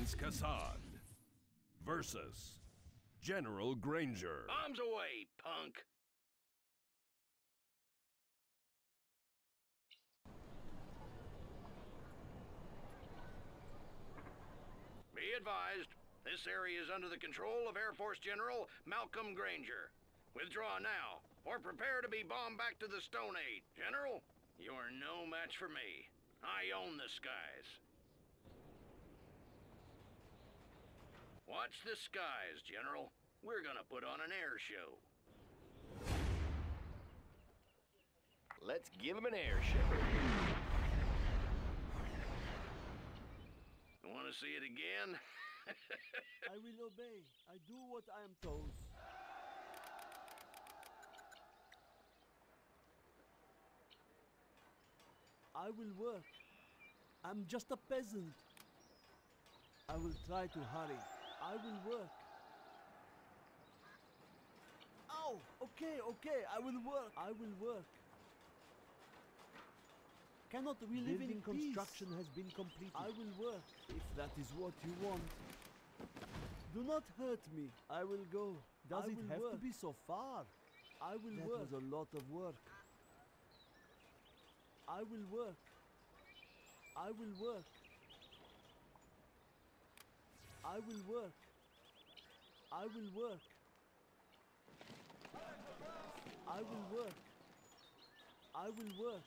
Prince Kassad versus General Granger. Bombs away, punk! Be advised, this area is under the control of Air Force General Malcolm Granger. Withdraw now, or prepare to be bombed back to the Stone Age. General, you're no match for me. I own the skies. Watch the skies, General. We're gonna put on an air show. Let's give him an air show. Want to see it again? I will obey. I do what I am told. I will work. I'm just a peasant. I will try to hurry. I will work. Oh, okay, okay. I will work. I will work. Cannot we live Building in construction peace? has been completed. I will work if that is what you want. Do not hurt me. I will go. Does I it have to be so far? I will That work. was a lot of work. I will work. I will work. I will work. I will work. I will work. I will work.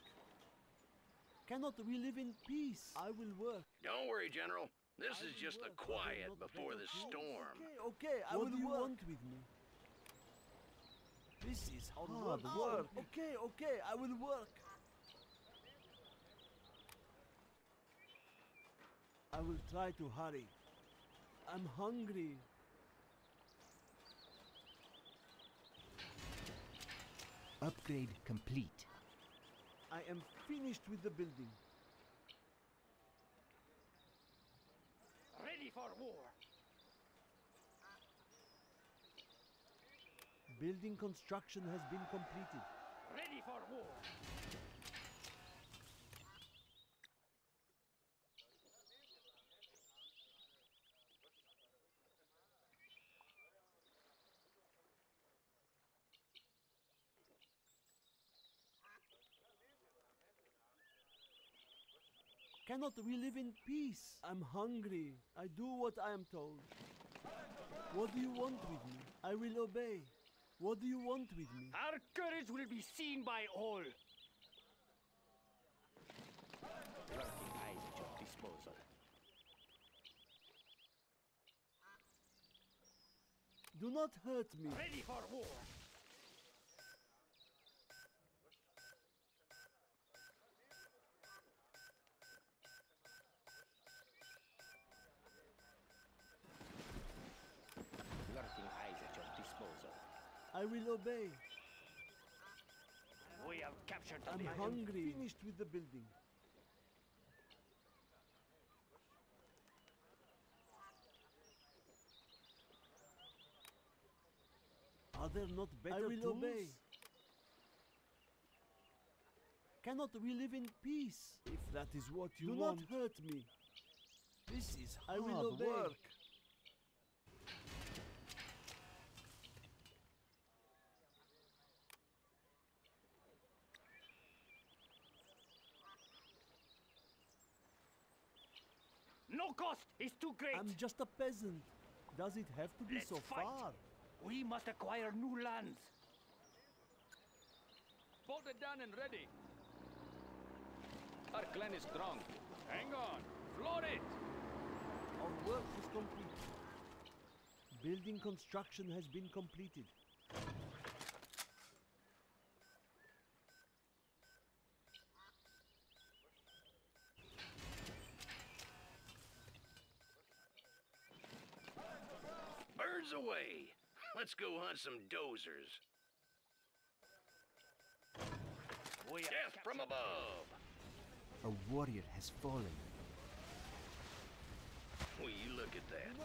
Cannot we live in peace? I will work. Don't worry, General. This I is just the work. I will quiet before the storm. Okay, okay, I what will do you work. want with me? This is hard, Hard work. work. Oh, okay, okay, I will work. I will try to hurry. I'm hungry. Upgrade complete. I am finished with the building. Ready for war. Building construction has been completed. Ready for war. Cannot we live in peace? I'm hungry. I do what I am told. What do you want with me? I will obey. What do you want with me? Our courage will be seen by all. Lurking eyes at your disposal. Do not hurt me. Ready for war. I will obey. We have captured the I'm enemy. hungry. Finished with the building. Are there not better I will tools? obey. Cannot we live in peace? If that is what you Do want. not hurt me. This is I hard will obey. work. No cost is too great. I'm just a peasant. Does it have to be Let's so fight. far? We must acquire new lands. Bolted down and ready. Our clan is strong. Hang on. Float it. Our work is complete. Building construction has been completed. Let's go hunt some dozers. We Death from above. A warrior has fallen. Will you look at that?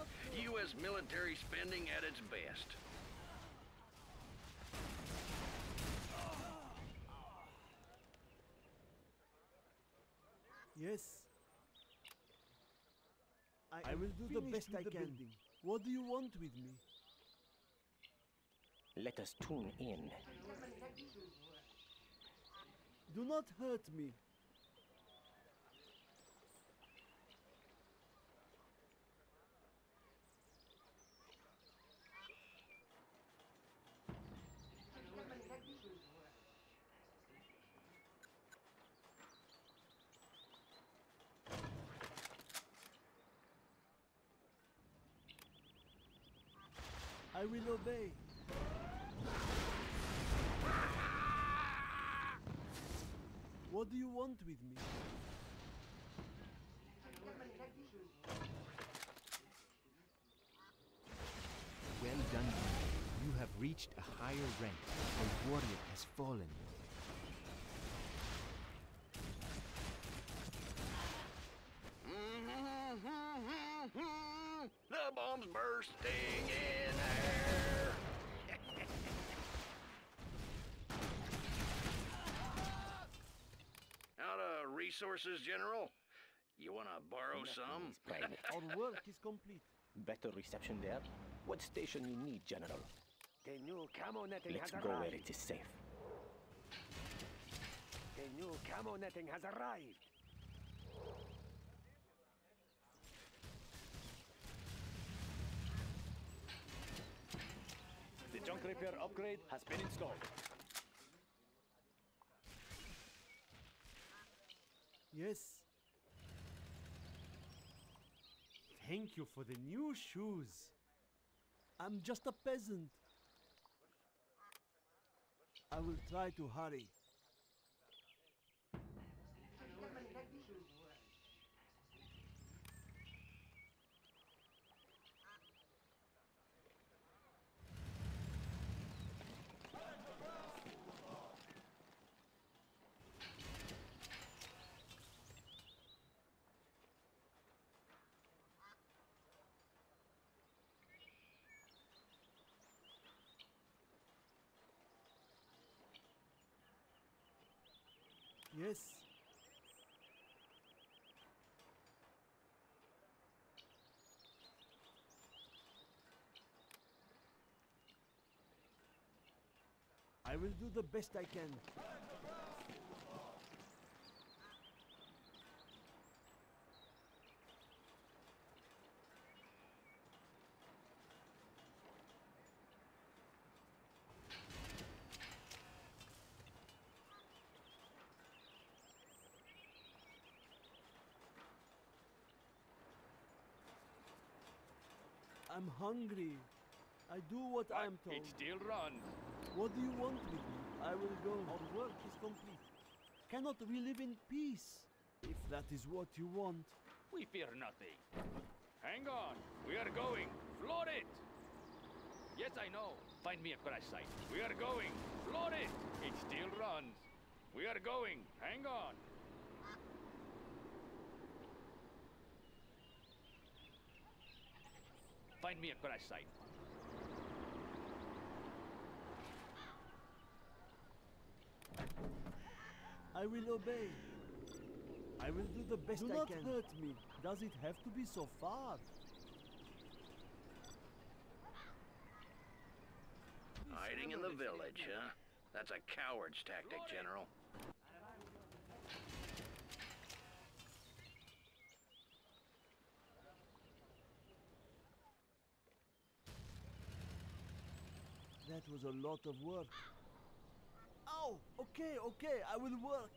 U.S. military spending at its best. Yes. I I will do the best I can. building. What do you want with me? Let us tune in. Do not hurt me. I will obey. What do you want with me? Well done, you. You have reached a higher rank. A warrior has fallen. The bomb's bursting in air. Out of resources, General? You wanna borrow some? Is private. Our work is complete. Better reception there. What station you need, General? The new camo netting Let's has go where it is safe. The new camo netting has arrived. The junk repair upgrade has been installed. Yes. Thank you for the new shoes. I'm just a peasant. I will try to hurry. Yes. I will do the best I can. I'm hungry. I do what I am told. It still runs. What do you want with me? I will go. Our work is complete. Cannot we live in peace? If that is what you want. We fear nothing. Hang on. We are going. Flood it. Yes, I know. Find me a crash site. We are going. Flood it. It still runs. We are going. Hang on. Find me a crash site. I will obey. I will do the best Do I not hurt me. Does it have to be so far? Hiding in the village, huh? That's a coward's tactic, General. That was a lot of work. Oh, okay, okay, I will work.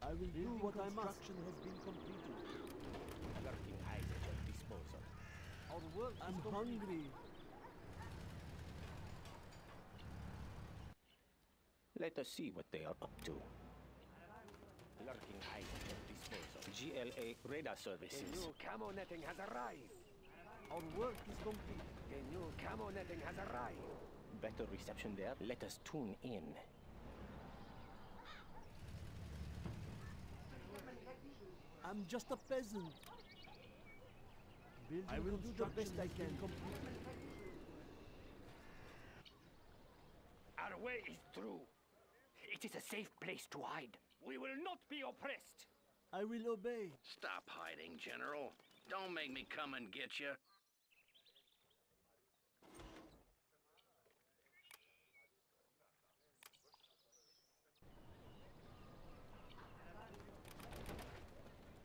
I will do what I must. construction has been completed. Lurking hides at your disposal. Our work I'm is hungry. Let us see what they are up to. Lurking hides at your disposal. GLA radar The services. new camo netting has arrived. Our work is complete. The new camo netting has arrived. Better reception there. Let us tune in. I'm just a peasant. Building I will do the best I can. Our way is through. It is a safe place to hide. We will not be oppressed. I will obey. Stop hiding, General. Don't make me come and get you.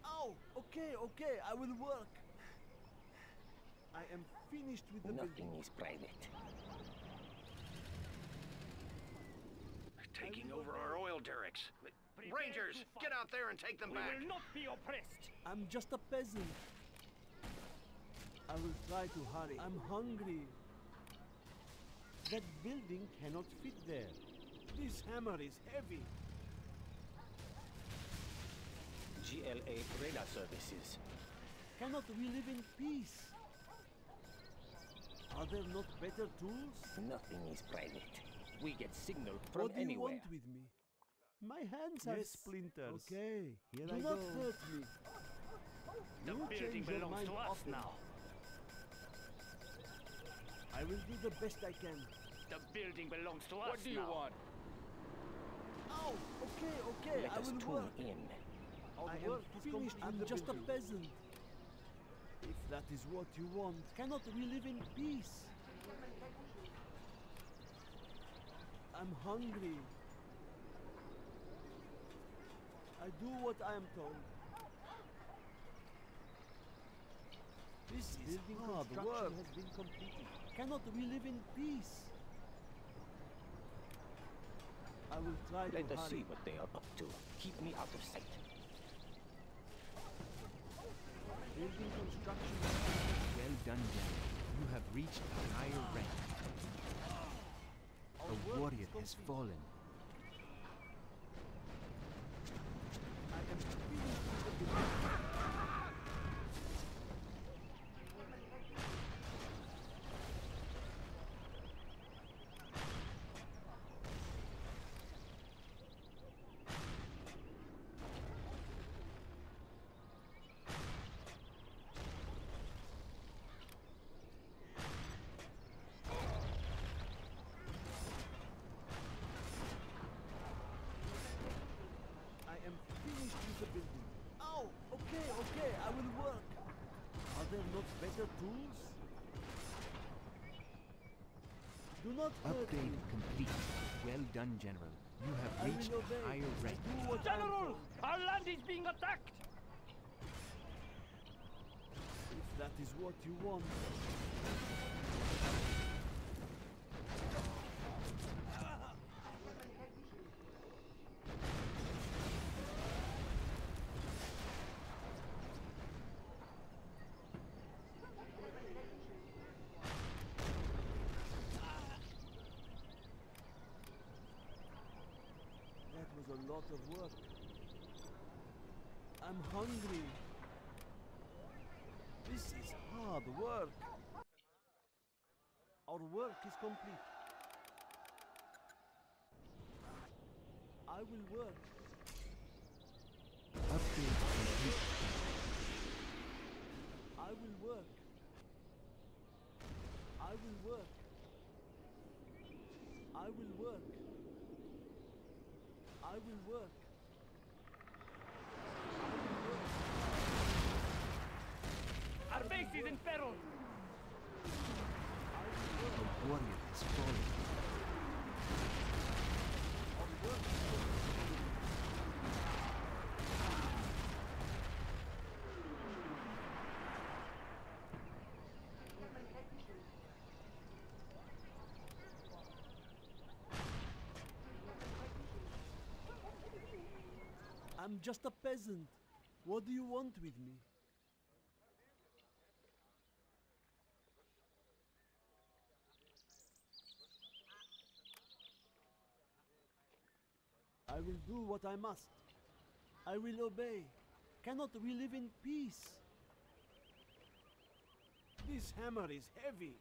Oh, okay, okay, I will work. I am finished with the Nothing building. is private. Taking over our oil derricks. Rangers, get out there and take them We back. will not be oppressed. I'm just a peasant. I will try to hurry. I'm hungry. That building cannot fit there. This hammer is heavy. GLA radar services. Cannot we live in peace? Are there not better tools? Nothing is private. We get signal from what do you anywhere. want with me? My hands have Yes, splinters. okay, here do I not hurt me. The You building belongs to us often. now. I will do the best I can. The building belongs to us What do you now. want? Oh, okay, okay, Let I us will tune work. in. I am finished. complete I'm just a peasant. If that is what you want, cannot we live in peace? I'm hungry. I do what I am told. This is Building hard construction work. has been completed. Cannot we live in peace? I will try Let to us hurry. see what they are up to. Keep me out of sight. Building construction. Well done, General. You have reached a higher rank. A warrior has fallen. I am finished with the building. I am finished with the building. Oh, okay, okay, I will work. Are there not better tools? Do not Upgrade me. complete. Well done, General. You have I reached will a obey. higher rank. Do what I am General, our land is being attacked. If that is what you want. That a lot of work. I'm hungry. This is hard work. Our work is complete. I will work. Complete. I will work. I will work. I will work. I will work. Our base is in peril. A warrior has fallen. Our work is complete. I'm just a peasant. What do you want with me? I will do what I must. I will obey. Cannot we live in peace? This hammer is heavy.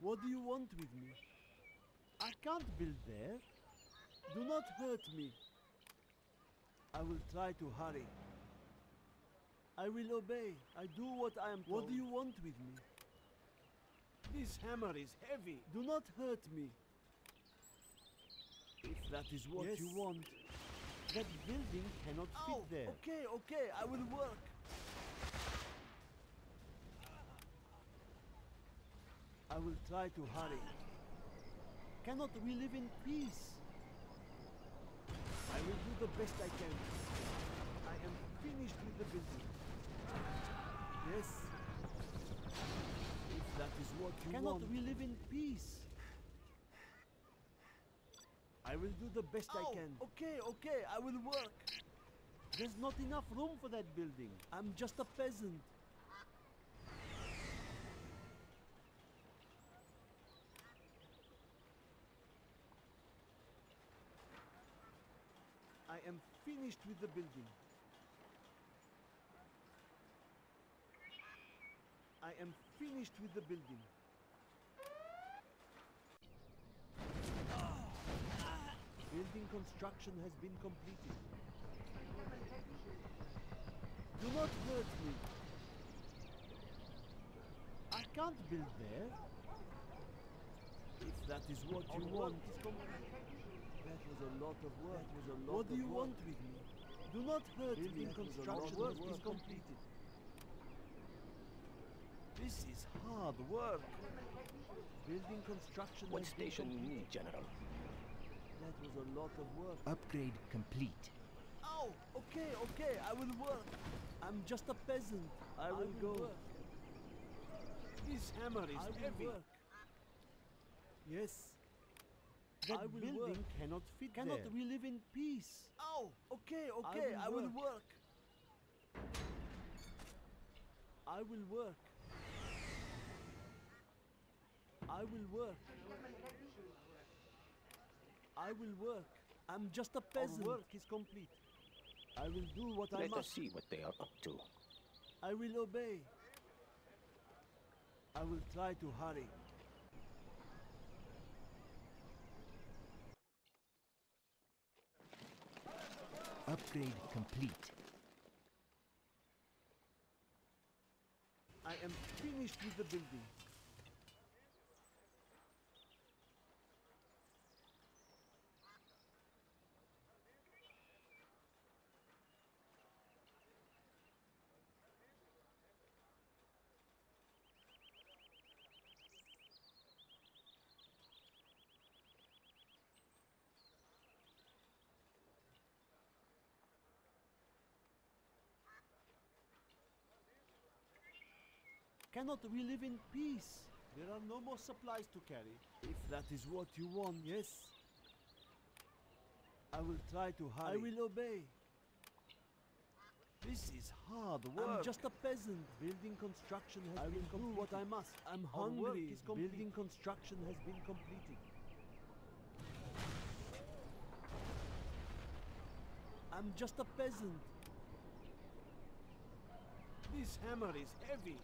What do you want with me? I can't build there. Do not hurt me. I will try to hurry. I will obey. I do what I am told. What do you want with me? This hammer is heavy. Do not hurt me. If that is what you want. That building cannot fit Oh, there. okay, okay, I will work. I will try to hurry. Cannot we live in peace? I will do the best I can. I am finished with the building. Yes. If that is what you Cannot want. we live in peace? I will do the best Oh, I can. okay, okay, I will work. There's not enough room for that building. I'm just a peasant. I am finished with the building. I am finished with the building. Building construction has been completed. Do not hurt me. I can't build there. If that is what you want. That was a lot of work. That was a lot What do you work. want with me? Do not hurt Building me. That was a lot construction of work is completed. This is hard work. Building construction What station you need, General? That was a lot of work. Upgrade complete. Oh, okay, okay, I will work. I'm just a peasant. I will, go. work. This hammer is I will heavy. work. Yes. That I will building work. cannot fit Cannot there. we live in peace? Oh, okay, okay, will I will work. work. I will work. I will work. I will work. I'm just a peasant. Our work is complete. I will do what I must. Let us see what they are up to. I will obey. I will try to hurry. Upgrade complete. I am finished with the building. Cannot we live in peace? There are no more supplies to carry. If that is what you want, yes. I will try to hurry. I will obey. This is hard work. I'm just a peasant. Building construction has I been will do completed. what I must. I'm hungry. Building construction has been completed. I'm just a peasant. This hammer is heavy.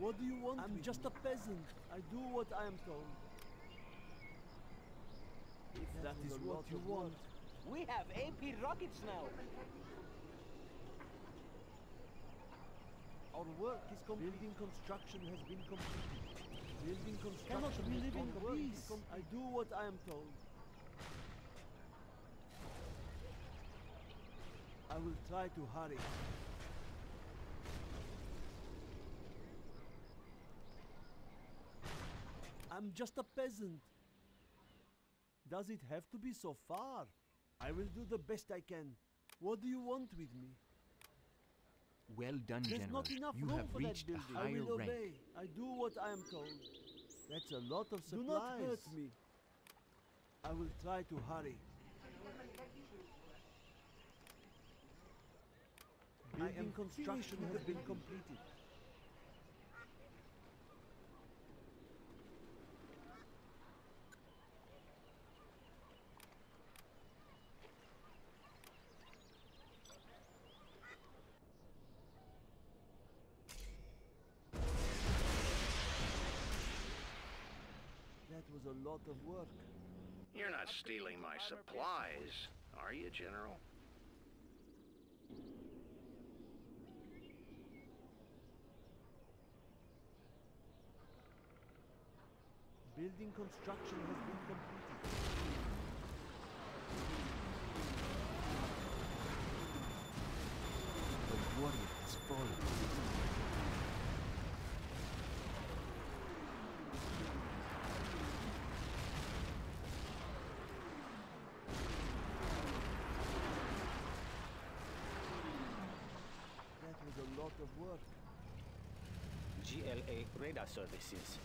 What do you want? I'm just a peasant. I do what I am told. If That that is what you want. We have AP rockets now. Our work is complete. Building construction has been completed. Building construction Cannot we live in peace? I do what I am told. I will try to hurry. I'm just a peasant. Does it have to be so far? I will do the best I can. What do you want with me? Well done, There's General. not enough you room have for reached that a building. higher I will rank. obey. I do what I am told. That's a lot of supplies. Do not hurt me. I will try to hurry. Building construction has been completed. That was a lot of work. You're not stealing my supplies, are you, General? Building construction has been completed. The warrior has fallen. That was a lot of work. GLA radar services.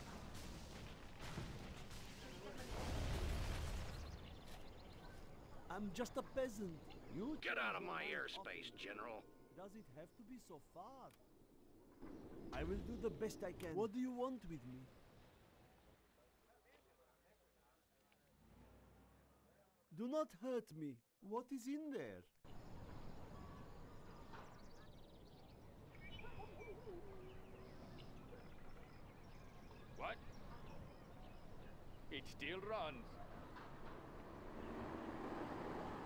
I'm just a peasant. You Get out of my airspace, often. General. Does it have to be so far? I will do the best I can. What do you want with me? Do not hurt me. What is in there? What? It still runs.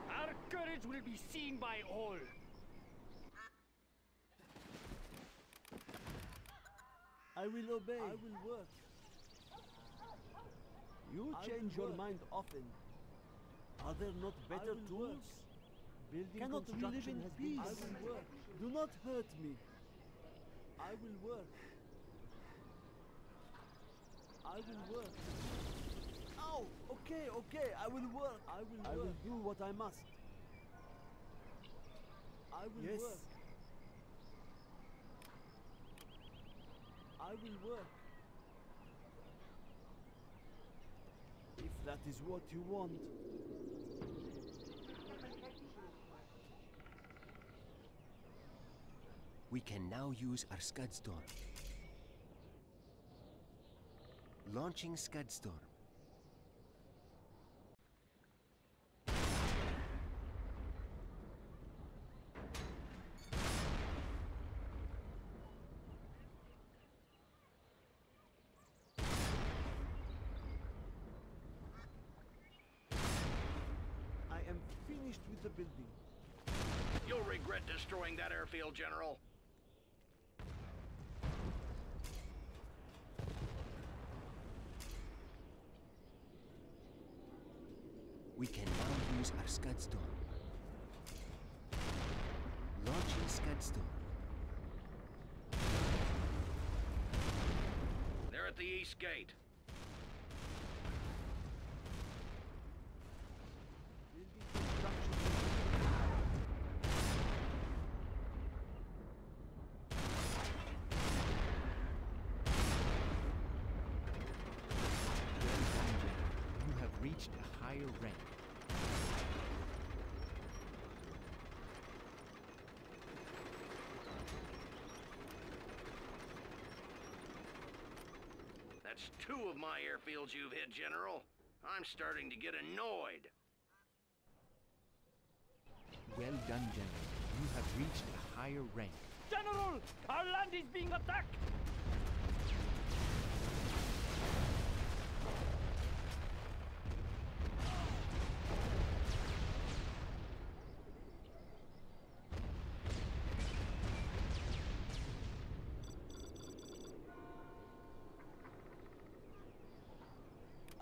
Our courage will be seen by all. I will obey. I will work. You I change your work. mind often. Are there not better tools? work. Building Cannot we live in peace? I will work. Do not hurt me. I will work. I will work. Ow! Okay, okay, I will work. I will I will do what I must. I will Yes. work. I will work. If that is what you want. We can now use our Scudstorm. Launching Scudstorm. I am finished with the building. You'll regret destroying that airfield, General. We can now use our Scudstorm. Launching Scudstorm. They're at the east gate. Building construction has been Well done, General. You have reached a higher rank. That's two of my airfields you've hit, General. I'm starting to get annoyed. Well done, General. You have reached a higher rank. General! Our land is being attacked!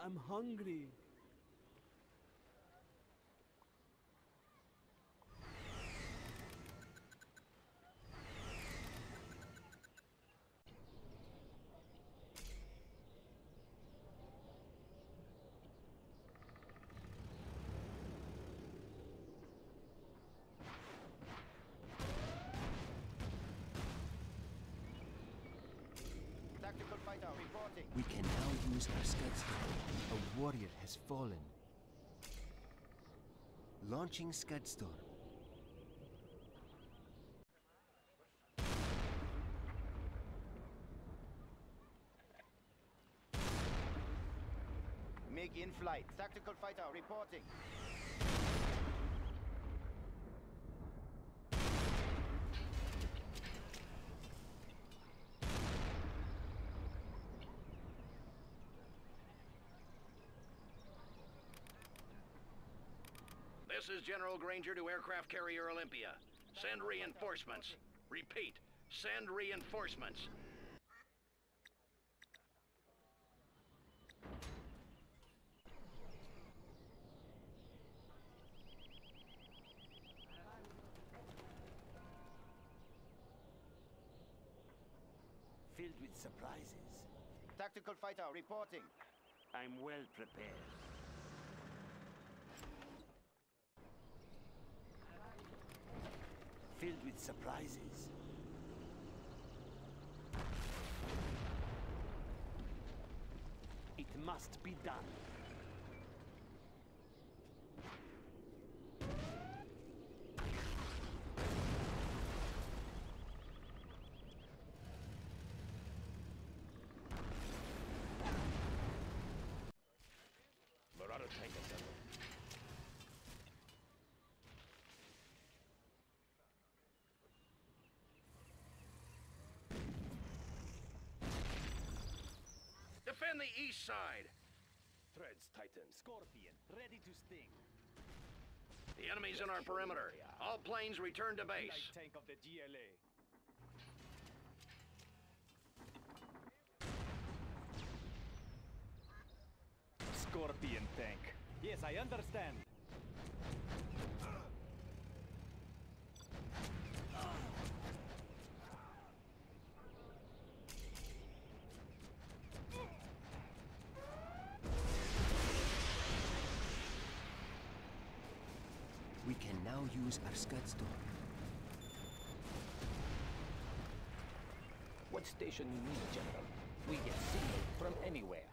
I'm hungry. Tactical fighter reporting. We can now use our Scudstorm. A warrior has fallen. Launching Scudstorm. MiG in flight. Tactical fighter reporting. This is General Granger to aircraft carrier Olympia. Send reinforcements. Repeat, send reinforcements. Filled with surprises. Tactical fighter reporting. I'm well prepared. Filled with surprises. It must be done. Defend the east side. Threads Titan. Scorpion. Ready to sting. The enemy's in our perimeter. All planes return to base. Tank of the GLA. Scorpion tank. Yes, I understand. We can now use our Scud Storm. What station you need, General? We get signal from anywhere.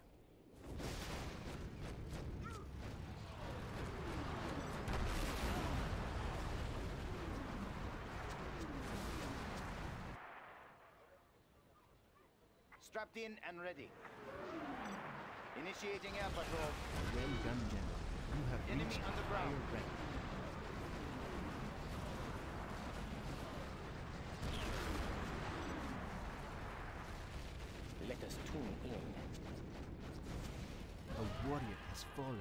Strapped in and ready. Initiating air patrol. Well done, General. You have Enemy reached a underground. higher rank. Let us tune in. A warrior has fallen.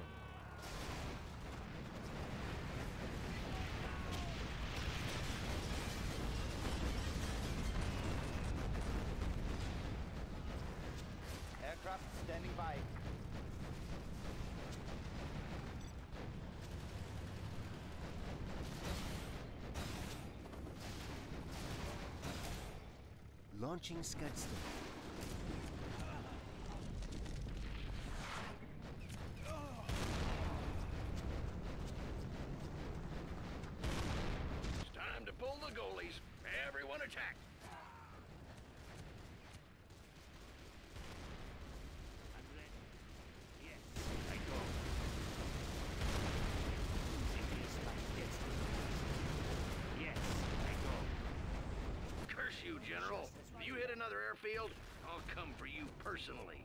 Aircraft standing by. Launching Scud Storm. It's time to pull the goalies. Everyone attack. I'm ready. Yes, I go. It is like destiny. Yes, I go. Curse you, General. If you hit another airfield, I'll come for you personally.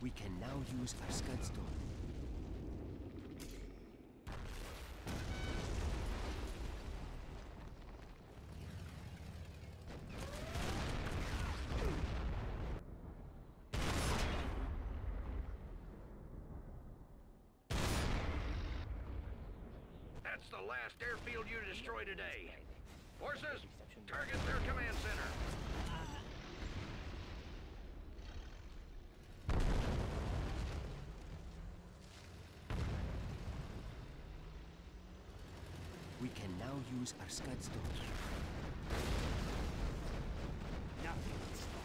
We can now use our Scud Storm. That's the last airfield you destroy today. Forces, target their command center. We can now use our Scud Storm. Nothing will stop.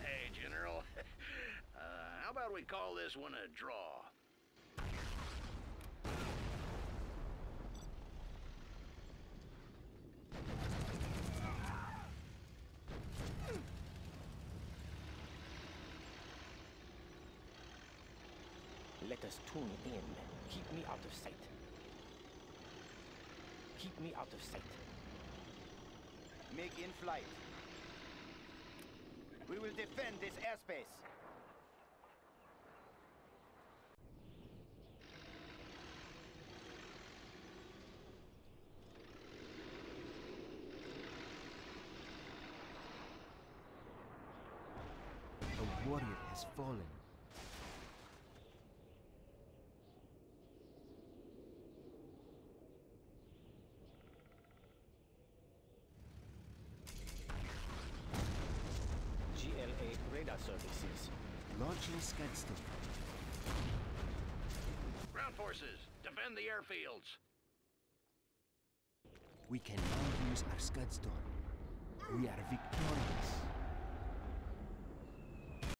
Hey, General. uh, how about we call this one a draw? Let us tune in. Keep me out of sight. Keep me out of sight. MiG in flight. We will defend this airspace. A warrior has fallen. GLA radar services. Launching Scud Storm. Ground forces, defend the airfields. We can now use our Scudstorm. We are victorious.